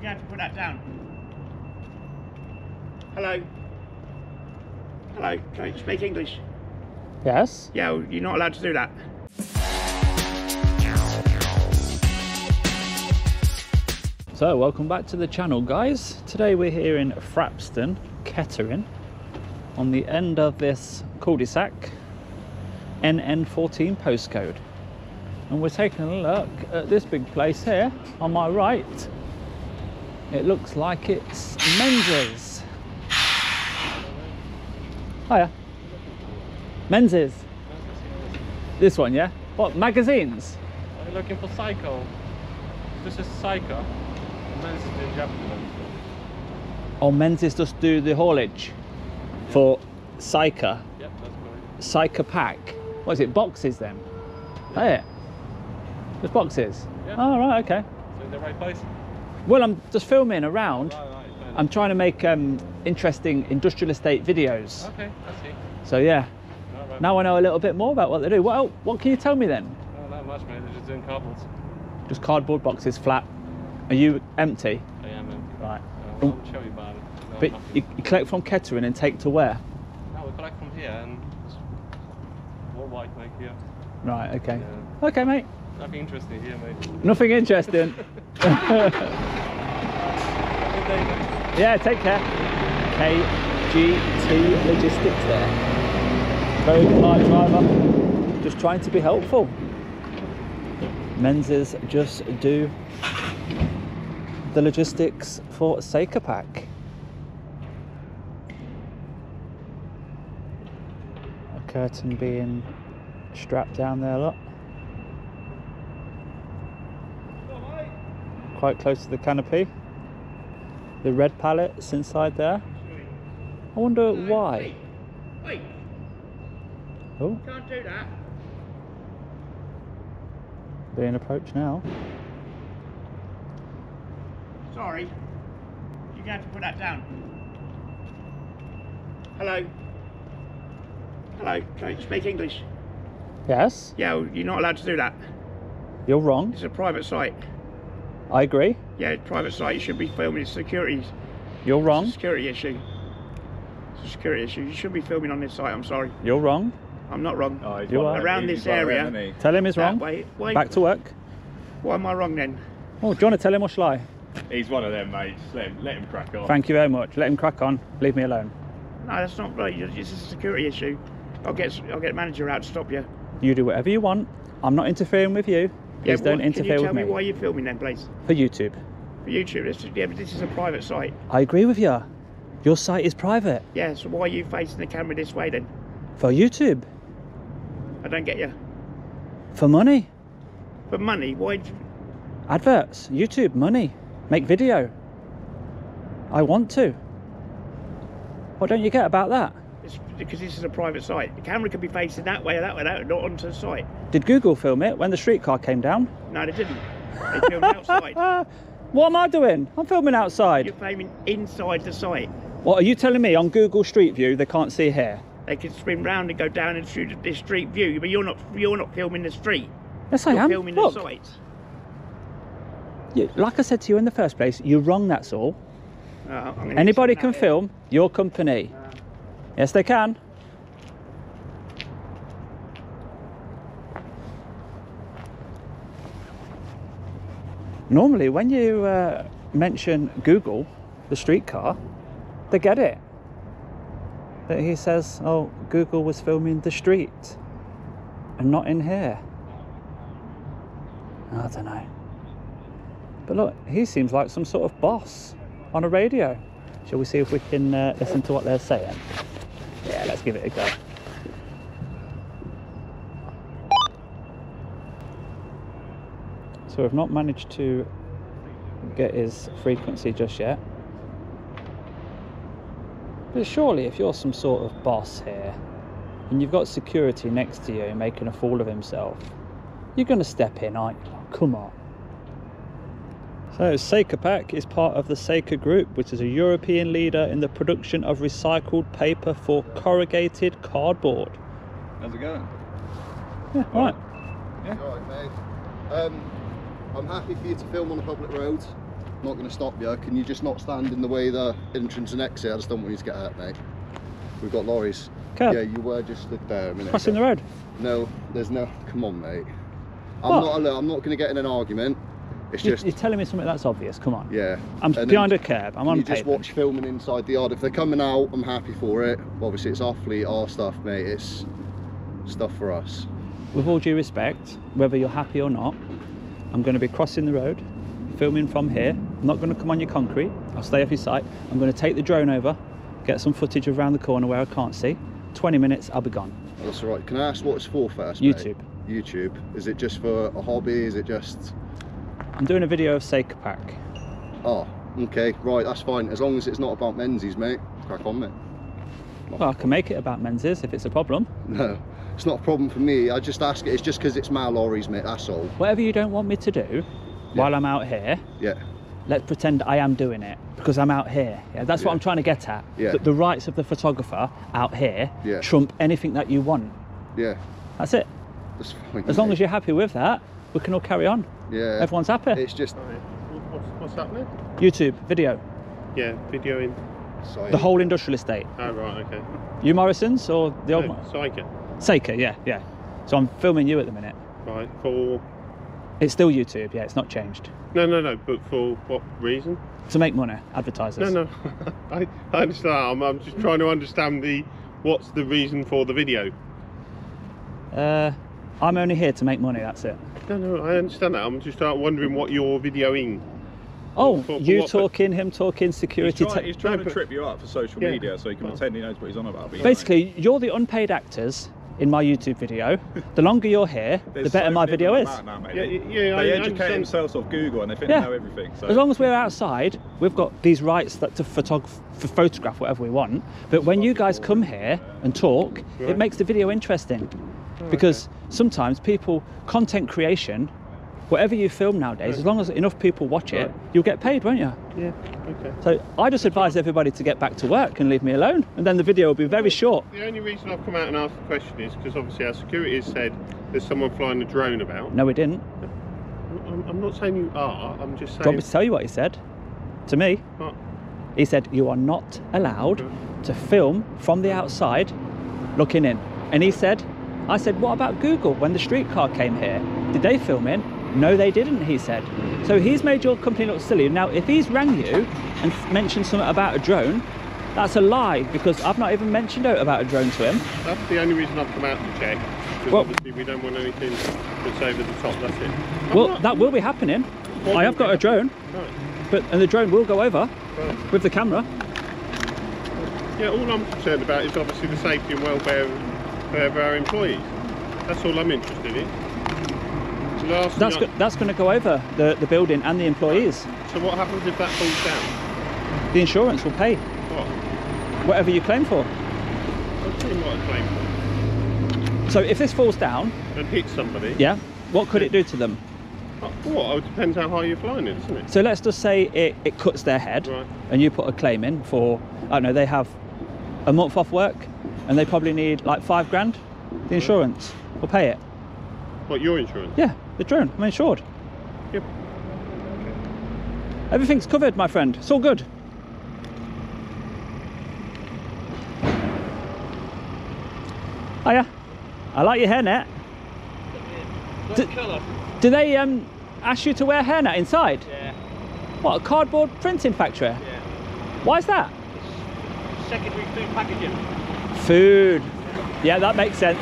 You're going to have to put that down. Hello. Hello. Can you speak English? Yes. Yeah, well, you're not allowed to do that. So welcome back to the channel guys. Today we're here in Thrapston, Kettering, on the end of this cul-de-sac, NN14 postcode. And we're taking a look at this big place here on my right. It looks like it's Menzies. Hiya. Menzies. This one, yeah? What, magazines? Are you looking for Saica? This is Saica. Men's in Japanese. Oh, Menzies just do the haulage for Saica. Yep, that's correct. Saica Pack. What is it? Boxes then? Oh, yeah. Just boxes. Yeah. Oh right, okay. So in the right place? Well, I'm just filming around. Right, right. I'm trying to make um, interesting industrial estate videos. Okay, I see. So yeah, right. now I know a little bit more about what they do. What el- what can you tell me then? No, not much, man. They're just doing cardboards. Just cardboard boxes, flat. Are you empty? I am empty. Right. Uh, I'll show you about it. No, But you, you collect from Kettering and take to where? No, we collect from here and just worldwide make here. Right. Okay. Yeah. Okay, mate. Nothing interesting here, mate. Nothing interesting. Good day, mate. Yeah, take care. KGT Logistics there. Very polite driver. Just trying to be helpful. Menzies just do the logistics for Saica Pack. A curtain being strapped down there, look. Quite close to the canopy the red pallets inside there. I wonder why. Wait, Oh, can't do that. being approached now. Sorry. You're going to have to put that down. Hello. Hello. Can you speak English? Yes, Yeah, well, you're not allowed to do that. you're wrong. It's a private site. I agree. Yeah, private site. You should be filming security. You're It's a wrong. security issue. It's a security issue. You should be filming on this site. I'm sorry. You're wrong. I'm not wrong. Oh, he's You are. Around them. this He's one of them, area. isn't Tell him he's wrong. way- why, Back to work. Why am I wrong then? Oh, do you want to tell him or shall I? He's one of them, mate. Just let him, let him crack on. Thank you very much. Let him crack on. Leave me alone. No, that's not right. It's a security issue. I'll get I'll get manager out to stop you. You do whatever you want. I'm not interfering with you. Yeah, don't what- interfere Can you with tell me me. why you're filming then, please? For YouTube. For YouTube. This, yeah, but this is a private site. I agree with you. Your site is private. Yeah, so why are you facing the camera this way then? For YouTube. I don't get you. For money. For money, why? Adverts. YouTube. Money. Make video. I want to. What don't you get about that? It's because this is a private site. The camera could be facing that way or that way, that way, not onto the site. Did Google film it when the streetcar came down? No, they didn't. They filmed outside. what am I doing? I'm filming outside. You're filming inside the site. What are you telling me on Google Street View they can't see here? They can spin round and go down and shoot at this street view, but you're not. You're not filming the street. Yes, I You're am. filming Look, the site. you- like I said to you in the first place, you're wrong. That's all. Uh, I'm gonna get Anybody can film your company. Yes, they can. Normally, when you uh, mention Google, the streetcar, they get it. That he says, "Oh, Google was filming the street, and not in here." I don't know. But look, he seems like some sort of boss on a radio. Shall we see if we can uh, listen to what they're saying? Yeah, let's give it a go. So we've not managed to get his frequency just yet. But surely if you're some sort of boss here and you've got security next to you making a fool of himself, you're going to step in, aren't you? Come on. So Saica Pack is part of the Saica Group, which is a European leader in the production of recycled paper for corrugated cardboard. How's it going? Yeah, right. Yeah. Right, mate. Um, I'm happy for you to film on a public road. not going to stop you. Can you just not stand in the way of the entrance and exit? I just don't want you to get hurt, mate. We've got lorries. Curb. Yeah, you were just stood there a minute. Crossing the road. No, there's no. Come on, mate. I'm What? not. I'm not going to get in an argument. It's You- just. You're telling me something that's obvious. Come on. Yeah. I'm And behind a curb. I'm on you just watch filming inside the yard. If they're coming out, I'm happy for it. Obviously, it's our fleet, our stuff, mate. It's stuff for us. With all due respect, whether you're happy or not, I'm going to be crossing the road, filming from here. I'm not going to come on your concrete. I'll stay off your site. I'm going to take the drone over, get some footage around the corner where I can't see. 20 minutes, I'll be gone. That's all right. Can I ask what it's for first? mate? YouTube. YouTube. Is it just for a hobby? Is it just? I'm doing a video of Saica Pack. Oh, okay, right. That's fine. As long as it's not about Menzies, mate. Crack on, mate. Well, I can make it about Menzies if it's a problem. No, it's not a problem for me. I just ask it. It's just because it's my lorries, mate. That's all. Whatever you don't want me to do while I'm out here, Yeah. let's pretend I am doing it because I'm out here. Yeah, that's what Yeah. I'm trying to get at. Yeah. The, the rights of the photographer out here Yeah. trump anything that you want. Yeah. That's it. That's fine. As long mate. as you're happy with that, we can all carry on. Yeah. Everyone's happy. It's just. Right. What's, what's happening? YouTube, video, Yeah, videoing. Sorry. the whole industrial estate. Oh, right, okay. You Morrison's or the old No, one? Psychic. Saica, yeah, yeah. So I'm filming you at the minute. Right, for. It's still YouTube, yeah, it's not changed. No, no, no, but for what reason? To make money, advertisers. No, no. I, I understand. I'm, I'm just trying to understand the. What's the reason for the video? Uh, I'm only here to make money, that's it. No, no, I understand that. I'm just uh, wondering what you're videoing. Oh, For- for you what- talking, him talking, He's security. trying, tech- he's trying No, to trip you up for social Yeah. media so he can Well- pretend he knows what he's on about. But Basically, you're the unpaid actors in my YouTube video. The longer you're here, don't. the better so my video is. Now, mate. Yeah, they yeah, they I educate understand. themselves off Google and they think Yeah. they know everything. So As long as we're outside, we've got these rights that to photograph, for photograph whatever we want. But when you guys come here and talk, Right. it makes the video interesting. Because sometimes people, content creation, whatever you film nowadays, as long as enough people watch it, Right. you'll get paid, won't you? Yeah, okay. So I just advise everybody to get back to work and leave me alone, and then the video will be very short. The only reason I've come out and asked the question is because obviously our security has said there's someone flying a drone about. No, we didn't. I'm, not saying you are, I'm just Do you want me to tell you what he said to me? What? He said, You are not allowed to film from the outside looking in. And he said, I said, What about Google when the streetcar came here? Did they film in? No, they didn't, he said. So he's made your company look silly. Now, if he's rang you and mentioned something about a drone, that's a lie because I've not even mentioned out about a drone to him. That's the only reason I've come out to check. Because Well- obviously we don't want anything that's over the top, that's it. I'm Well, not- that will be happening. I have got a drone, Right, but and the drone will go over right. with the camera. Yeah, all I'm concerned about is obviously the safety and welfare of, our employees. That's all I'm interested in. Last That's go- that's going to go over the, the building and the employees. So what happens if that falls down? The insurance will pay What? whatever you claim for. I'll tell you what I claim So if this falls down. And hits somebody. yeah, what could it do to them? Uh, oh, Well, it depends how high you're flying it, doesn't it? So let's just say it, it cuts their head Right. and you put a claim in for, I don't know, they have a month off work and they probably need like five grand. The insurance will pay it. What, your insurance? Yeah, the drone, I'm insured. Yep. Everything's covered, my friend. It's all good. Hiya. I like your hairnet. Do, do they um, ask you to wear hairnet inside? Yeah, What, a cardboard printing factory? yeah. Why is that? Secondary food packaging. Food. Yeah, that makes sense.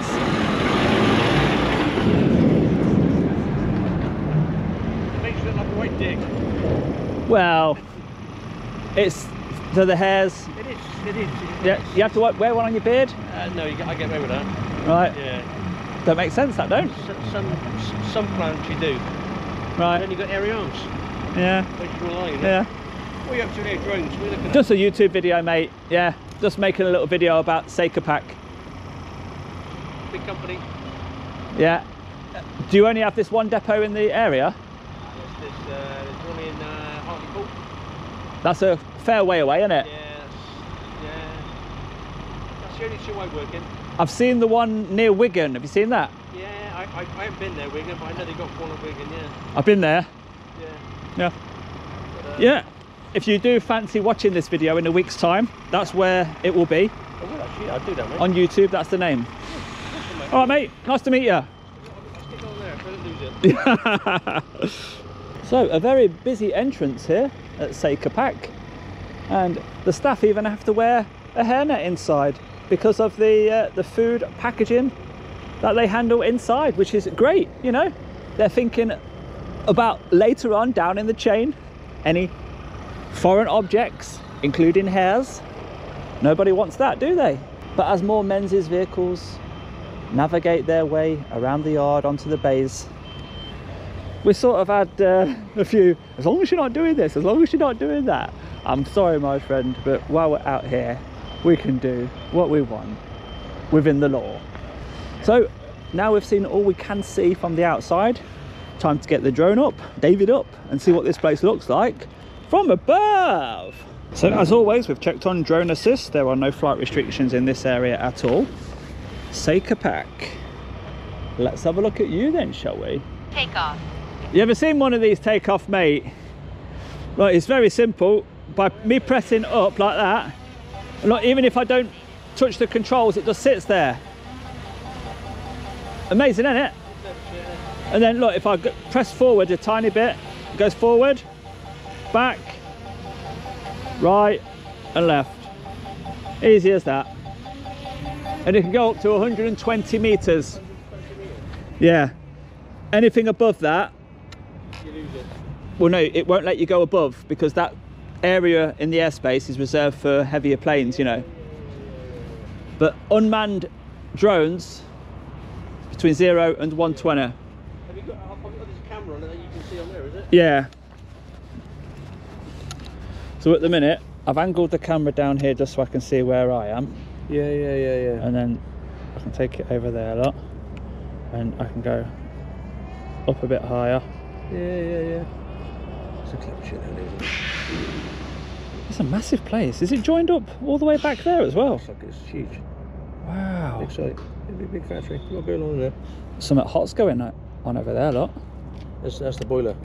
It makes you look like a white. Well, it's for the hairs. It is, it is. Yeah, you have to wear one on your beard, Uh, no, you I get away with that. right? Yeah. That makes sense. That don't, S- Some, s- some plants you do. And right? then you got hairy arms. Yeah, Makes you lie. yeah. What are you up to there, drones? We're looking Just a YouTube video, mate. Yeah, just making a little video about Saica Pack. big company. Yeah. Do you only have this one depot in the area? There's, this, uh, there's one in uh, Hartlepool. That's a fair way away, isn't it? Yeah, that's, yeah. That's the only two I work in. I've seen the one near Wigan. Have you seen that? Yeah, I, I, I haven't been there, Wigan, but I know they've got one at Wigan, yeah. I've been there. Yeah. Yeah. But, Yeah, if you do fancy watching this video in a week's time, that's where it will be I will actually, I'll do that, mate. on YouTube. That's the name. All right, mate. Nice to meet you. Stick on there, so I don't lose it. So a very busy entrance here at Saica Pack, and the staff even have to wear a hairnet inside because of the uh, the food packaging that they handle inside, which is great. You know, they're thinking about later on down in the chain any foreign objects, including hairs. Nobody wants that, do they? But as more Menzies vehicles navigate their way around the yard onto the bays, we sort of had uh, a few, as long as you're not doing this, as long as you're not doing that. I'm sorry, my friend, but while we're out here, we can do what we want within the law. So now we've seen all we can see from the outside, time to get the drone up, David up, and see what this place looks like from above. So as always, we've checked on drone assist. There are no flight restrictions in this area at all. Saica Pack. Let's have a look at you then, shall we? Take off. You ever seen one of these take off, mate? Right, it's very simple. By me pressing up like that, not even if I don't touch the controls, it just sits there. Amazing, isn't it? And then look, if I press forward a tiny bit, it goes forward, back, right, and left. Easy as that. And it can go up to 120 meters. Yeah. Anything above that, well, no, it won't let you go above because that area in the airspace is reserved for heavier planes, you know. But unmanned drones between zero and 120. Have you got, I've got this camera on it that you can see on there, is it? Yeah. So at the minute, I've angled the camera down here just so I can see where I am, Yeah, yeah, yeah, yeah. and then I can take it over there a lot, and I can go up a bit higher. Yeah, yeah, yeah. It's a clip shit, that is. It's a massive place. Is it joined up all the way back there as well? Looks like it's huge. Wow. Big site. Big, big factory. A lot going on in there. Something hot's going on on over there, look. That's, that's the boiler.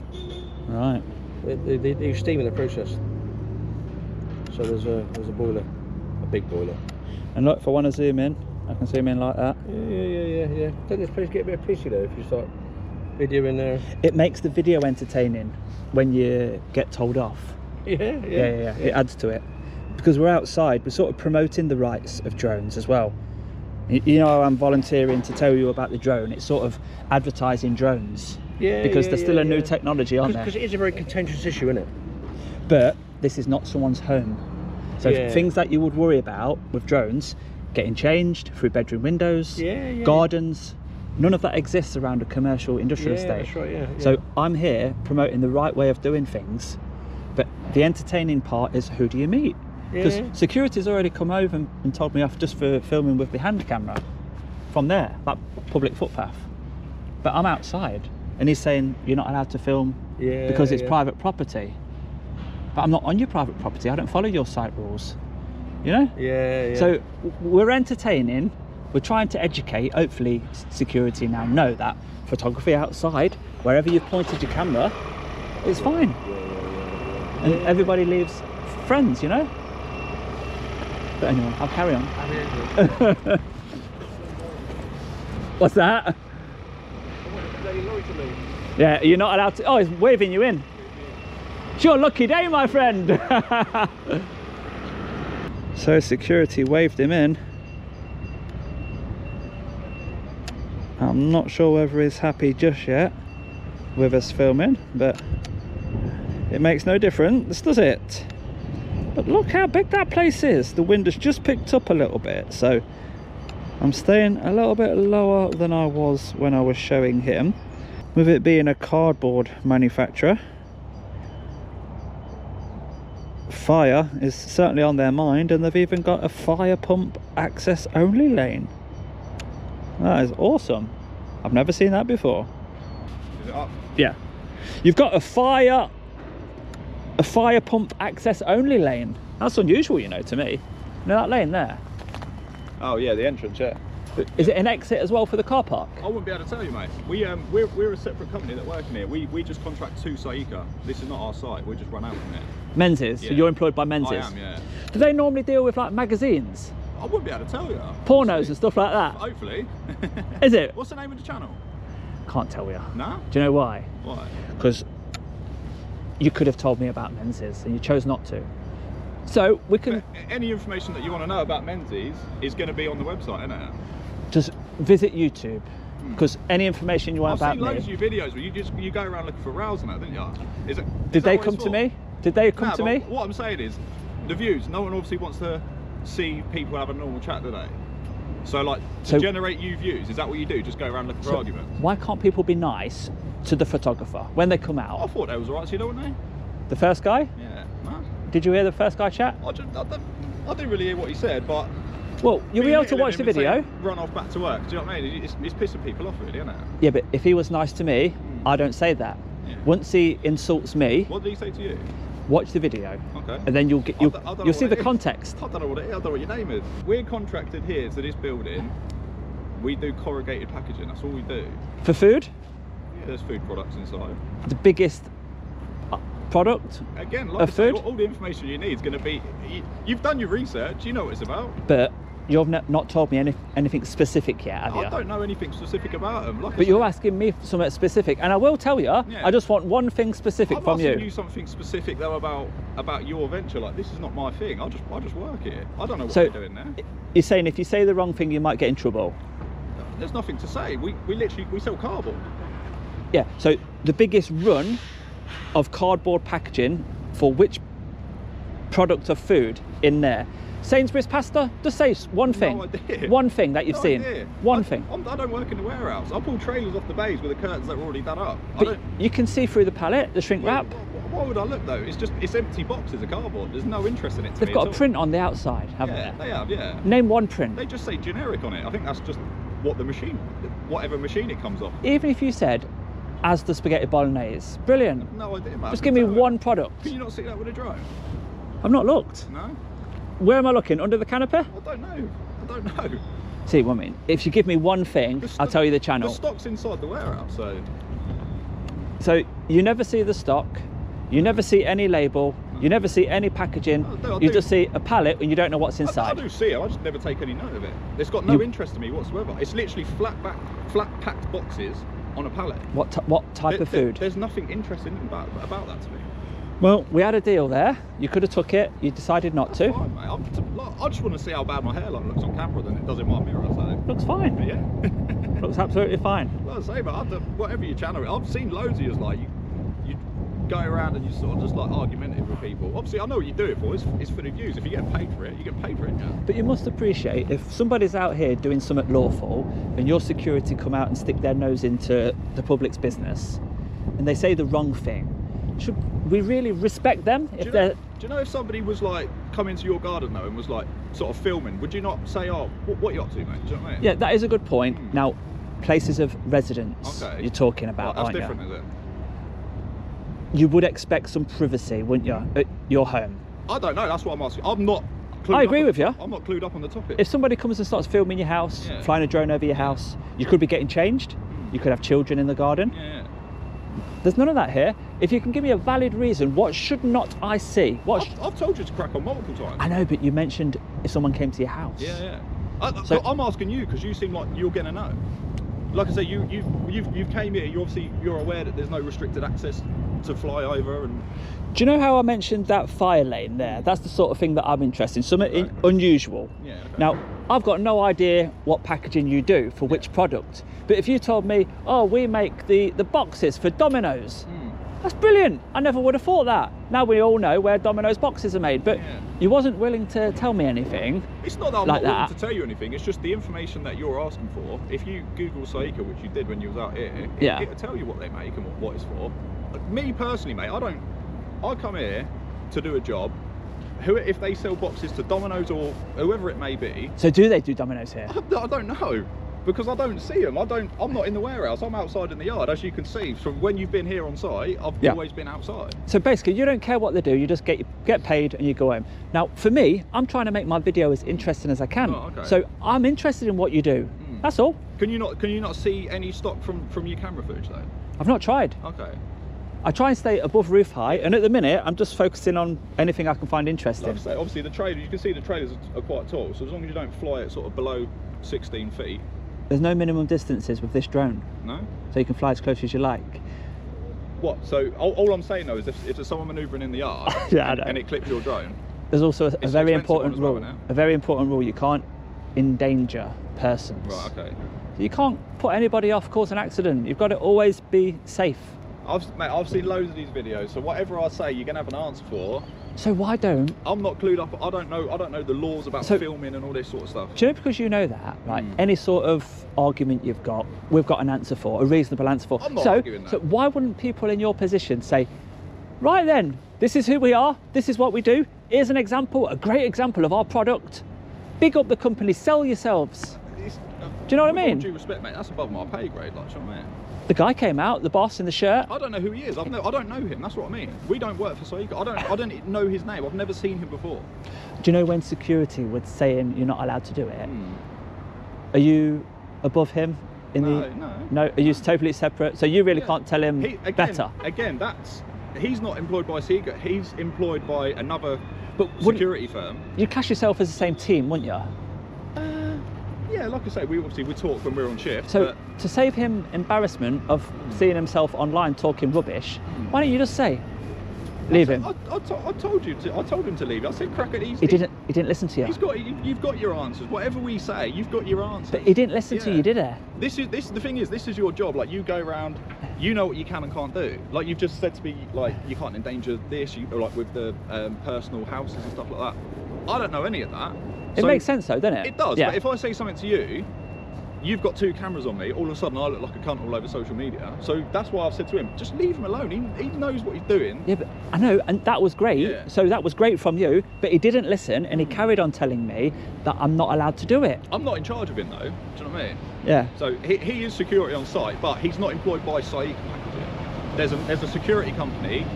Right. They, they, they, they use steam in the process. So there's a there's a boiler, a big boiler. And look, if I want to zoom in, I can zoom in like that. Yeah, yeah, yeah, yeah, yeah. Doesn't this place get a bit pissy though if you start video in there? It makes the video entertaining when you get told off. Yeah, yeah, Yeah, yeah, yeah. It adds to it. Because we're outside, we're sort of promoting the rights of drones as well. You know, I'm volunteering to tell you about the drone. It's sort of advertising drones yeah because yeah, there's still yeah, a new yeah. technology on there. Because it is a very contentious issue, isn't it? But this is not someone's home. So Yeah. things that you would worry about with drones, getting changed through bedroom windows, Yeah, yeah. gardens, none of that exists around a commercial industrial yeah, estate. that's right. So I'm here promoting the right way of doing things, but the entertaining part is who do you meet? Because Yeah. security's already come over and, and told me off just for filming with the hand camera from there, that public footpath. But I'm outside, and he's saying you're not allowed to film yeah, because it's yeah. private property. But I'm not on your private property. I don't follow your site rules. You know. Yeah, yeah. So we're entertaining. We're trying to educate. Hopefully, security now know that photography outside, wherever you've pointed your camera, is fine, and everybody leaves friends. You know. But anyway, I'll carry on. What's that? bloody lorry to me. Yeah, you're not allowed to. Oh, he's waving you in. Your lucky day, my friend. so security waved him in. I'm not sure whether he's happy just yet with us filming, but it makes no difference, does it? But look how big that place is. The wind has just picked up a little bit, so I'm staying a little bit lower than I was when I was showing him with it being a cardboard manufacturer fire is certainly on their mind and they've even got a fire pump access only lane that is awesome I've never seen that before Is it up? yeah you've got a fire a fire pump access only lane that's unusual you know to me you know that lane there Oh yeah, the entrance, yeah. Is it an exit as well for the car park? I wouldn't be able to tell you, mate. We um, we're, we're a separate company that work in here. We we just contract to Saica. This is not our site. We just run out from it. Menzies. So you're employed by Menzies. I am, yeah. Do they normally deal with like magazines, I wouldn't be able to tell you. pornos and stuff like that? Hopefully. Is it? What's the name of the channel? Can't tell you. No. Do you know why? Why? Because you could have told me about Menzies and you chose not to. So we can Any information that you want to know about Menzies is going to be on the website, isn't it? just visit YouTube. Because any information you want Hmm. I've about seen loads me. of your videos where you just you go around looking for rows and that, didn't you? Is it? Did that they come to me? Did they come Nah, to me? What I'm saying is, the views. No one obviously wants to see people have a normal chat today. So like to So- generate you views, is that what you do? Just go around looking for So arguments? Why can't people be nice to the photographer when they come out? I thought that was alright. So you know what name? The first guy? Yeah. No. Did you hear the first guy chat? I, just, I, don't, I didn't really hear what he said, but Well, you'll be able to watch the in him and video. Run off back to work. Do you know what I mean? It's, it's pissing people off, really, isn't it? Yeah, but if he was nice to me, hmm. I don't say that. Yeah. Once he insults me, What did he say to you? Watch the video, Okay. and then you'll get you'll, I you'll see the is. context. I don't know what it is. I don't know what your name is. We're contracted here to this building. We do corrugated packaging. That's all we do. For food, Yeah, there's food products inside. the biggest uh, product, Again, like Of I say, food? all, all the information you need is going to be. You, you've done your research. You know what it's about. but you've not told me any, anything specific yet, have you? I don't know anything specific about them. Like But you're asking me for something specific, and I will tell you. Yeah. I just want one thing specific I'm from asking you. you something specific though about about your venture. Like this is not my thing. I just I just work here. I don't know what So- you're doing there. You're saying if you say the wrong thing, you might get in trouble. There's nothing to say. We we literally we sell cardboard. Yeah. So the biggest run of cardboard packaging for which product of food in there? Sainsbury's pasta. Just say one thing. No idea. One thing that you've No seen. idea. One I, thing. I'm, I don't work in the warehouse. I pull trailers off the bays with the curtains that are already done up. I But don't. you can see through the pallet, the shrink wrap. Why, would I look though? It's just it's empty boxes of cardboard. There's no interest in it. To They've got a all. print on the outside, haven't Yeah, they? they have. Yeah. Name one print. They just say generic on it. I think that's just what the machine, whatever machine it comes off. Even if you said, as the spaghetti bolognese, brilliant. No idea, man. Just give me one you. product. Can you not see that with a drone? I've not looked. No. Where am I looking? Under the canopy? I don't know. I don't know. See what I mean? If you give me one thing, I'll tell you the channel. The stock's inside the warehouse, so So you never see the stock, you never see any label, you never see any packaging. I do- I you do. just see a pallet and you don't know what's I, I inside. do see it. I just never take any note of it. It's got no You- interest to me whatsoever. It's literally flat back, flat packed boxes on a pallet. What t- what type There- of there- food? there's nothing interesting about about that to me. Well, we had a deal there. You could have took it. You decided not to. Fine, mate. I'm, t- like, I just want to see how bad my hairline looks on camera than it does in my mirror. So Looks fine. yeah. Looks absolutely fine. Like I say, but I've whatever your channel, I've seen loads of yours like you, you go around and you sort of just like argumentative with people. Obviously, I know what you do it for. It's, it's for the views. If you get paid for it, you get paid for it. Yeah. But you must appreciate if somebody's out here doing something lawful and your security come out and stick their nose into the public's business and they say the wrong thing, should we really respect them Do if you, they're know, do you know if somebody was like coming to your garden though and was like sort of filming, would you not say, "Oh, what, what are you up to, mate?" Do you know what I mean? Yeah, that is a good point. Hmm. Now, places of residence Okay. you're talking about, that's aren't different, you? is it? You would expect some privacy, wouldn't you, at your home? I don't know. That's what I'm asking. I'm not. Clued I agree up on- with you. I'm not clued up on the topic. If somebody comes and starts filming your house, Yeah. flying a drone over your house, you could be getting changed. You could have children in the garden. yeah, yeah. There's none of that here. If you can give me a valid reason, what should not I see? What? I've, I've told you to crack on multiple times. I know, but you mentioned if someone came to your house. Yeah, yeah. I, So- but I'm asking you because you seem like you're gonna know. Like I say, you you you've you've came here. You obviously you're aware that there's no restricted access to fly over and Do you know how I mentioned that fire lane there? That's the sort of thing that I'm interested in. Something in- Okay. unusual. Yeah, okay. Now, I've got no idea what packaging you do for which product. But if you told me, oh, we make the, the boxes for Domino's, Hmm. that's brilliant. I never would have thought that. Now we all know where Domino's boxes are made. But Yeah. you wasn't willing to tell me anything. It's not that I'm Like not willing that. to tell you anything. It's just the information that you're asking for. If you Google Saica, which you did when you was out here, it, Yeah. it'll tell you what they make and what, what it's for. Me personally, mate, I don't. I come here to do a job. Who, if they sell boxes to Domino's or whoever it may be, So do they do Domino's here? I, I don't know because I don't see them. I don't. I'm not in the warehouse. I'm outside in the yard, as you can see from when you've been here on site. I've Yeah. always been outside. So basically, you don't care what they do. You just get get paid and you go home. Now, for me, I'm trying to make my video as interesting as I can. Oh, okay. So I'm interested in what you do. Hmm. That's all. Can you not can you not see any stock from from your camera footage though? I've not tried. Okay. I try and stay above roof height, and at the minute, I'm just focusing on anything I can find interesting. Say, obviously the trailer, you can see the trailers are, quite tall, so as long as you don't fly it sort of below 16 feet, There's no minimum distances with this drone, no. so you can fly as close as you like. What? So all, all I'm saying though is if, if there's someone manoeuvring in the yard Yeah, and, and it clips your drone, There's also a, a very important well, rule. A very important rule: you can't endanger persons. right? Okay. You can't put anybody off, cause an accident. You've got to always be safe. I've mate, I've seen loads of these videos, so whatever I say, you're gonna have an answer for. So why don't? I'm not clued up. I don't know. I don't know the laws about So- filming and all this sort of stuff. Do you know because you know that, right? Hmm. Any sort of argument you've got, we've got an answer for, a reasonable answer for. I'm not so, arguing that. so why wouldn't people in your position say, right then, this is who we are, this is what we do. Here's an example, a great example of our product. Big up the company, sell yourselves. It's- Do you know what I mean? all? Due respect, mate. That's above my pay grade. Like, do you know what I mean? The guy came out, the boss in the shirt. I don't know who he is. I've no, I don't know him. That's what I mean. We don't work for Saica. I don't. I don't know his name. I've never seen him before. Do you know when security was saying you're not allowed to do it? Hmm. Are you above him in No, the? no. No, are you totally separate? So you really Yeah. can't tell him He, again, better. Again, that's he's not employed by Saica. He's employed by another But security firm. You'd class yourself as the same team, wouldn't you? Yeah, like I say, we obviously we talk when we're on shift. So but to save him embarrassment of seeing himself online talking rubbish, why don't you just say, leave I, him? I, I, I told you to. I told him to leave. I said, crack it easy. He didn't. He didn't listen to you. He's got. you- You've got your answers. Whatever we say, you've got your answers. But he didn't listen to you, did he? This is this. The thing is, this is your job. Like you go around, you know what you can and can't do. Like you've just said to me, like you can't endanger this. You like with the um, personal houses and stuff like that. I don't know any of that. It So- makes sense though, doesn't it? It does. Yeah. But if I say something to you, you've got two cameras on me. All of a sudden, I look like a cunt all over social media. So that's why I've said to him, just leave him alone. He, he knows what he's doing. Yeah, but I know, and that was great. Yeah. So that was great from you, but he didn't listen, and he hmm. carried on telling me that I'm not allowed to do it. I'm not in charge of him though. Do you know what I mean? Yeah. So he, he is security on site, but he's not employed by Saeed There's a there's a security company.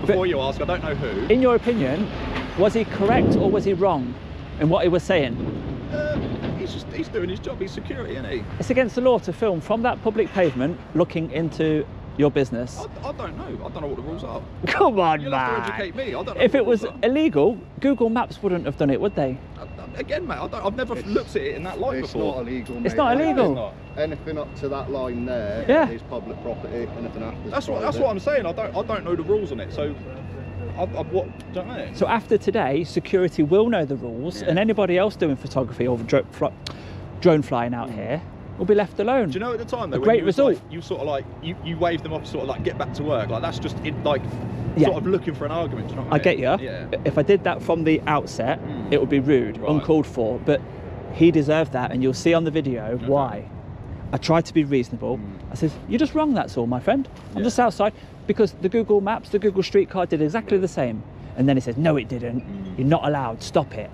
Before you ask, I don't know who. In your opinion, was he correct or was he wrong in what he was saying? Uh, he's just he's doing his job. He's security, isn't he? It's against the law to film from that public pavement looking into your business. I, I don't know. I don't know what the rules are. Come on, You'll have to man. educate me. I don't know. If it was are. illegal, Google Maps wouldn't have done it, would they? I- I- again, mate, I don't, I've never looked at it in that light before. It's before. not illegal. It's mate. not Like, illegal. It's not. Anything up to that line there Yeah. is public property. Anything after. That's what that's what I'm saying. I don't I don't know the rules on it. So, I, I what don't know. So after today, security will know the rules, and anybody else doing photography or dro- fly- drone flying out here will be left alone. Do you know at the time though? A great you result. Like, you sort of like you, you waved them off, sort of like get back to work. Like that's just it, like Yeah. sort of looking for an argument. You know I, I mean? get you. Yeah. If I did that from the outset, Mm. it would be rude, Right. uncalled for. But he deserved that, and you'll see on the video why. I tried to be reasonable. I says, "You're just wrong. That's all, my friend. I'm Mm. Yeah. just outside because the Google Maps, the Google Streetcar did exactly the same." And then he says, "No, it didn't. Mm. You're not allowed. Stop it."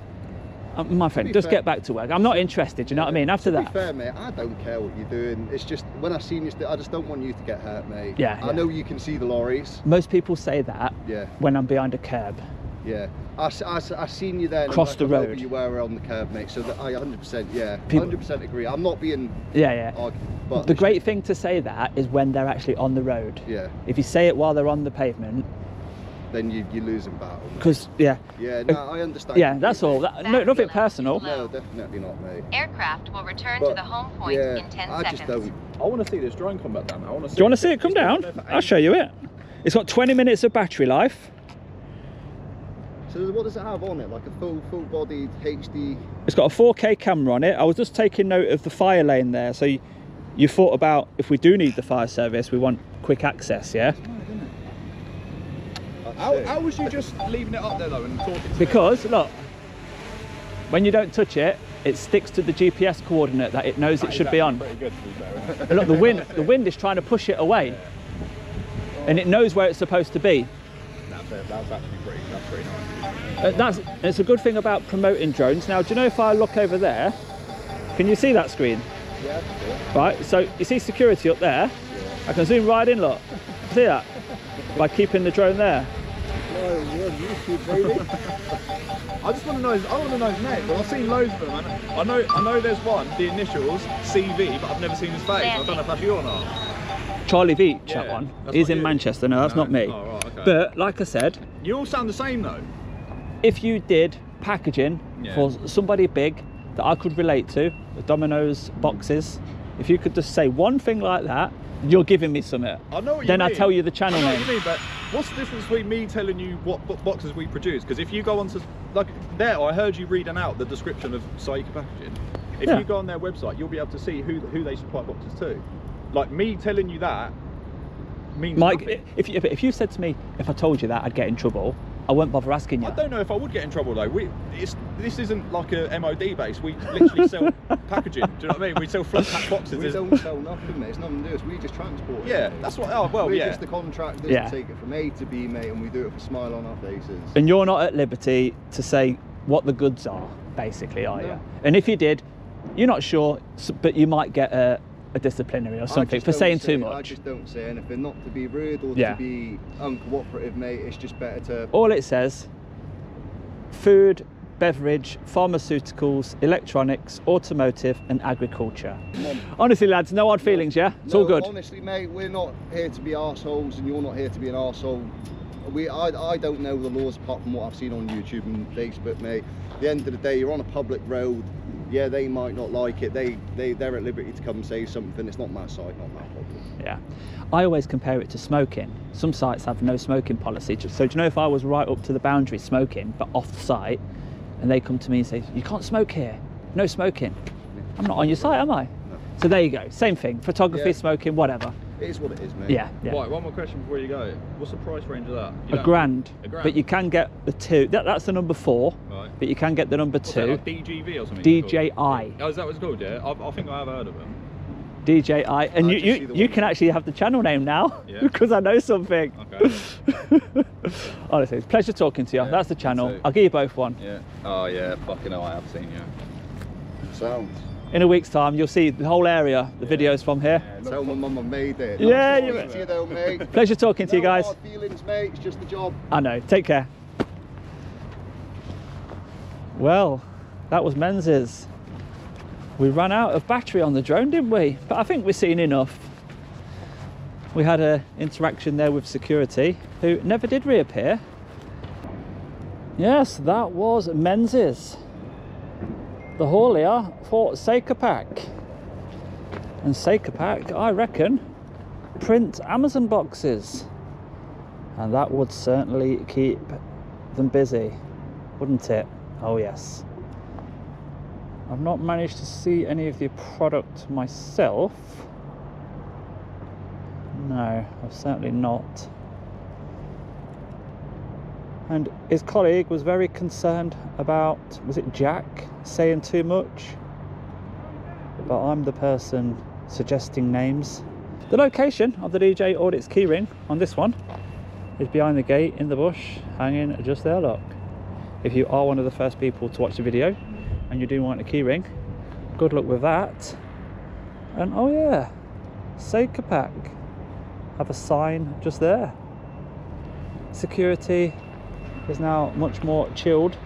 Um, my friend, just fair- get back to work. I'm not interested. You know what I mean? After to that, be fair, mate, I don't care what you're doing. It's just when I seen you, I just don't want you to get hurt, mate. Yeah, I yeah. know you can see the lorries. most people say that Yeah, when I'm behind a curb. Yeah. I, s- I, s- I seen you there. and Cross like, the road. You were on the curb, mate. So that I 100%, yeah, People- 100% agree. I'm not being Yeah, yeah. argued, but The great just- thing to say that is when they're actually on the road. yeah, If you say it while they're on the pavement, then you you losing battle. mate. because yeah, Yeah, uh, no, I understand. yeah, that's all. That, no, nothing personal. No, definitely not, mate. Aircraft will return But, to the home point yeah, in 10 I seconds. just don't. I want to see this drone come back down. I want to. See Do you want to see it come down? I'll show you it. It's got 20 minutes of battery life. So what does it have on it? Like a full full bodied HD. It's got a 4K camera on it. I was just taking note of the fire lane there. So you, you thought about if we do need the fire service, we want quick access, yeah? How, how was you just leaving it up there though and talking? To me? Because look, when you don't touch it, it sticks to the GPS coordinate that it knows it ah, should be on. Pretty good to be fair. Look, the wind, the wind is trying to push it away, and it knows where it's supposed to be. That's, that's actually pretty. That's pretty nice. Uh, That's it's a good thing about promoting drones. Now, do you know if I look over there, can you see that screen? Yeah. Right. So you see security up there. Yeah. I can zoom right in. Look, see that? By keeping the drone there. No, YouTube, baby. I just want to know. His, I want to know his name. Well, I've seen loads of them. I know. I know there's one, the initials CV, but I've never seen his face. I don't know if that's you or not. Charlie Veitch, that Yeah, one. He's in you. Manchester. No, that's No? not me. Oh, right, okay. But like I said, You all sound the same though. If you did packaging Yeah. for somebody big that I could relate to, the Domino's boxes, if you could just say one thing like that, you're giving me something. I know what you Then I tell you the channel I know name. What you mean, but what's the difference between me telling you what boxes we produce? Because if you go onto like there, I heard you reading out the description of Saica Packaging. If Yeah. you go on their website, you'll be able to see who who they supply boxes to. Like me telling you that means Mike, nothing. if, if, if you said to me, if I told you that, I'd get in trouble, I won't bother asking you. I don't know if I would get in trouble though. We, it's, this isn't like a MOD base. We literally sell packaging. Do you know what I mean? We sell flat pack boxes. We don't sell nothing, mate. It's nothing to do. with us. We just transport it. Yeah, that's what. Oh well, We're yeah. just the contractors Yeah. to take it from A to B, mate, and we do it with a smile on our faces. And you're not at liberty to say what the goods are, basically, are you? And if you did, you're not sure, but you might get a, a disciplinary or something for saying say- too much. I just don't say anything, not to be rude or Yeah. to be uncooperative, mate. It's just better to. All it says food, beverage, pharmaceuticals, electronics, automotive, and agriculture. Honestly, lads, no hard feelings, yeah? It's all good. Honestly, mate, we're not here to be arseholes and you're not here to be an arsehole. We, I, I don't know the laws apart from what I've seen on YouTube and Facebook, mate. At the end of the day, you're on a public road. Yeah, they might not like it. They, they, they're at liberty to come and say something. It's not my site, not my problem. Yeah. I always compare it to smoking. Some sites have no smoking policy. So do you know if I was right up to the boundary smoking, but off site, and they come to me and say, you can't smoke here, no smoking. I'm not on your site, am I? So there you go. Same thing. Photography, Yeah. smoking, whatever. It is what it is, mate. Yeah, yeah. Right, one more question before you go. What's the price range of that? A grand. A grand. But you can get the two. That, that's the number four. Right. But you can get the number What's that, two. like DGV or something? DJI. Oh, is that what it's called? Yeah, I, I think I have heard of them. DJI. And I you, you, you can actually have the channel name now Yeah. because I know something. Okay. Honestly, it's a pleasure talking to you. Yeah, that's the channel. I'll give you both one. yeah. Oh yeah, fucking hell, I have seen you. Sounds. In a week's time, you'll see the whole area, the videos from here. Tell my mum I made it. Yeah, I'm you- to you though, mate. Pleasure talking to you guys. hard feelings, mate. It's just a job. I know. Take care. Well, that was Menzies. We ran out of battery on the drone, didn't we? But I think we've seen enough. We had a interaction there with security, who never did reappear. Yes, that was Menzies. The haulier for Saica Pack. And Saica Pack, I reckon, print Amazon boxes and that would certainly keep them busy, wouldn't it? Oh, yes. I've not managed to see any of the product myself. No, I've certainly not. And his colleague was very concerned about, was it Jack, saying too much? But I'm the person suggesting names. The location of the DJ Audits keyring on this one is behind the gate in the bush, hanging just there, look. If you are one of the first people to watch the video and you do want a keyring, good luck with that. And oh yeah, Saica Pack have a sign just there. Security is now much more chilled.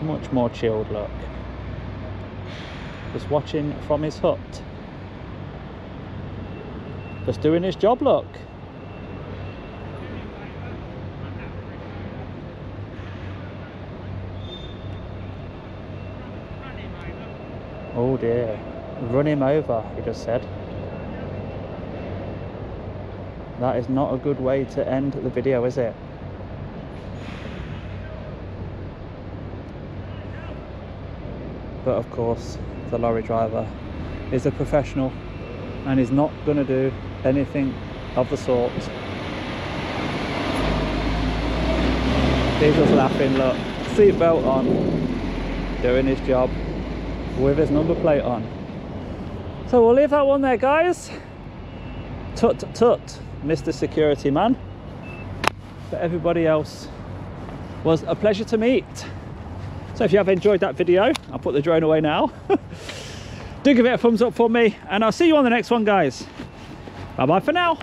Much more chilled, look. Just watching from his hut. Just doing his job, look. Oh dear. Run him over, he just said. That is not a good way to end the video, is it? But of course, the lorry driver is a professional and is not going to do anything of the sort. He's just laughing, look. Seatbelt on, doing his job with his number plate on. So we'll leave that one there, guys. Tut tut, Mr. Security Man. But everybody else was a pleasure to meet. So if you have enjoyed that video, I'll put the drone away now. Do give it a thumbs up for me, and I'll see you on the next one, guys. Bye bye for now.